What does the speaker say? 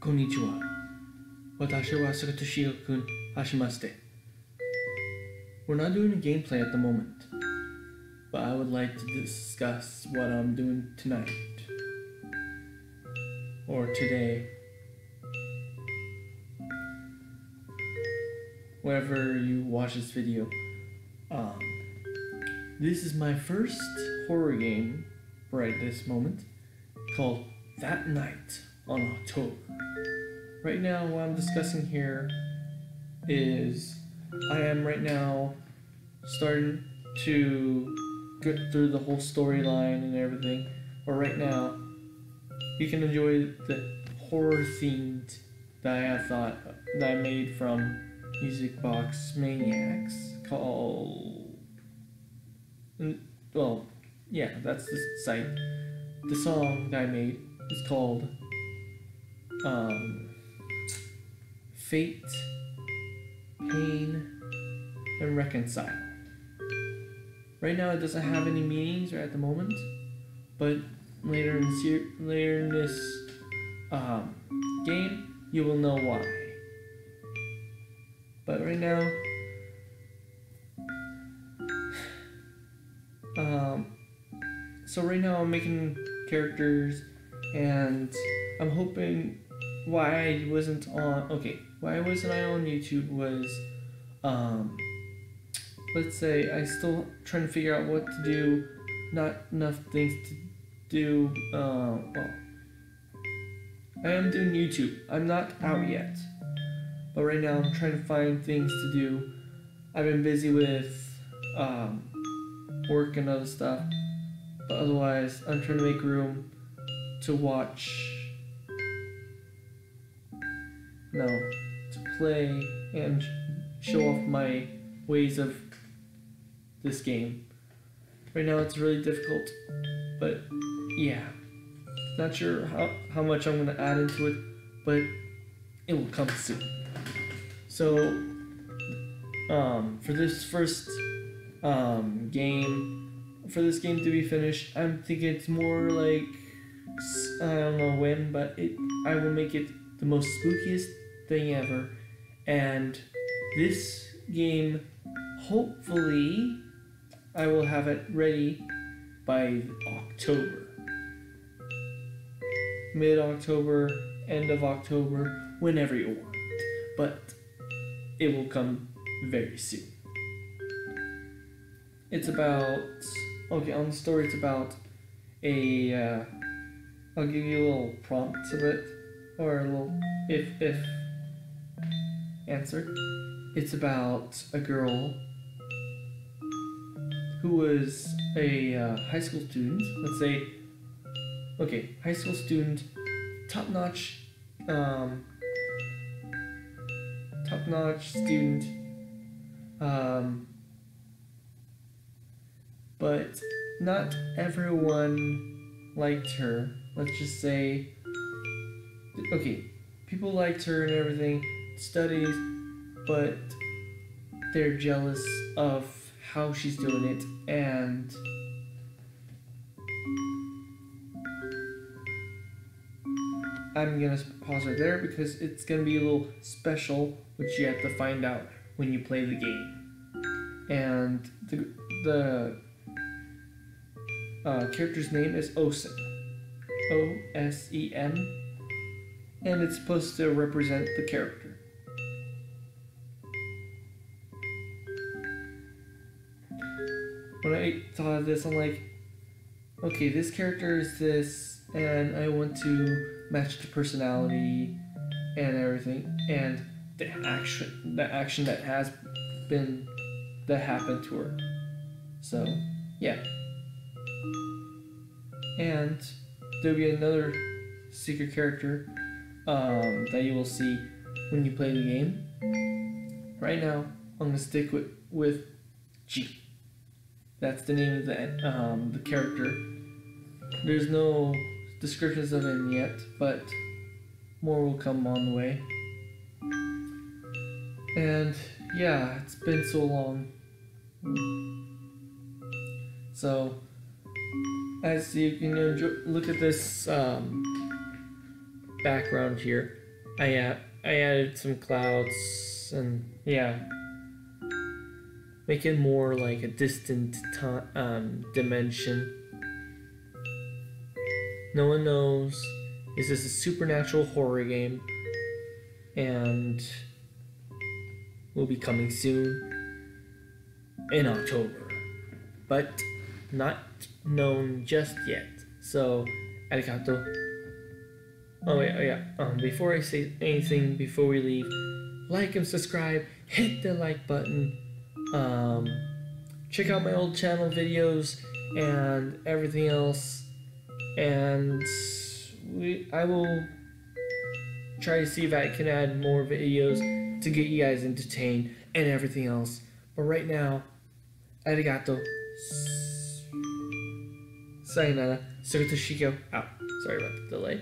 Konnichiwa. Watashi wa Sakatoshi kun hashimashite. We're not doing a gameplay at the moment, but I would like to discuss what I'm doing tonight or today. Whenever you watch this video, um, this is my first horror game right this moment called That Night on October. Right now, what I'm discussing here is I am right now starting to get through the whole storyline and everything. But right now, you can enjoy the horror themed that I have thought that I made from Music Box Maniacs called. Well, yeah, that's the site. The song that I made is called um, Fate, Pain, and Reconcile. Right now, it doesn't have any meanings right at the moment, but later in later in this um, game, you will know why. But right now, so right now I'm making characters, and I'm hoping why I wasn't on. Okay, why wasn't I on YouTube was, um, let's say I still trying to figure out what to do, not enough things to do. Uh, well, I am doing YouTube. I'm not out yet, but right now I'm trying to find things to do. I've been busy with um, work and other stuff, but otherwise I'm trying to make room to watch. No, to play and show off my ways of this game. Right now it's really difficult, but yeah. Not sure how, how much I'm gonna add into it, but it will come soon. So, um, for this first um, game, for this game to be finished, I'm thinking it's more like I don't know when, but it I will make it the most spookiest thing ever, and this game, hopefully, I will have it ready by October mid October, end of October, whenever you want. But it will come very soon. It's about okay on the story. It's about a. Uh, I'll give you a little prompt of it, or a little if if answer. It's about a girl who was a uh, high school student. Let's say okay, high school student, top notch, um, top notch student, um, but not everyone liked her. Let's just say, okay, people liked her and everything, studies, but they're jealous of how she's doing it and I'm gonna pause right there because it's gonna be a little special, which you have to find out when you play the game. And the the uh, character's name is Osen, O S E M, and it's supposed to represent the character. When I thought of this, I'm like, okay, this character is this, and I want to match the personality and everything, and the action, the action that has been that happened to her. So, yeah. And there'll be another secret character um, that you will see when you play the game. Right now, I'm gonna stick with with G. That's the name of the um, the character. There's no descriptions of him yet, but more will come on the way. And yeah, it's been so long. So as you can enjoy, look at this um, background here, I uh, I added some clouds and yeah, make it more like a distant um, dimension. No one knows. Is this is a supernatural horror game, and will be coming soon in October, but not known just yet. So, arigato. Oh wait, oh yeah. Um, before I say anything, before we leave, like and subscribe. Hit the like button. Um, check out my old channel videos and everything else. And we, I will try to see if I can add more videos to get you guys entertained and everything else. But right now, arigato. Sayonara. Sircit Toshikio out. Oh, sorry about the delay,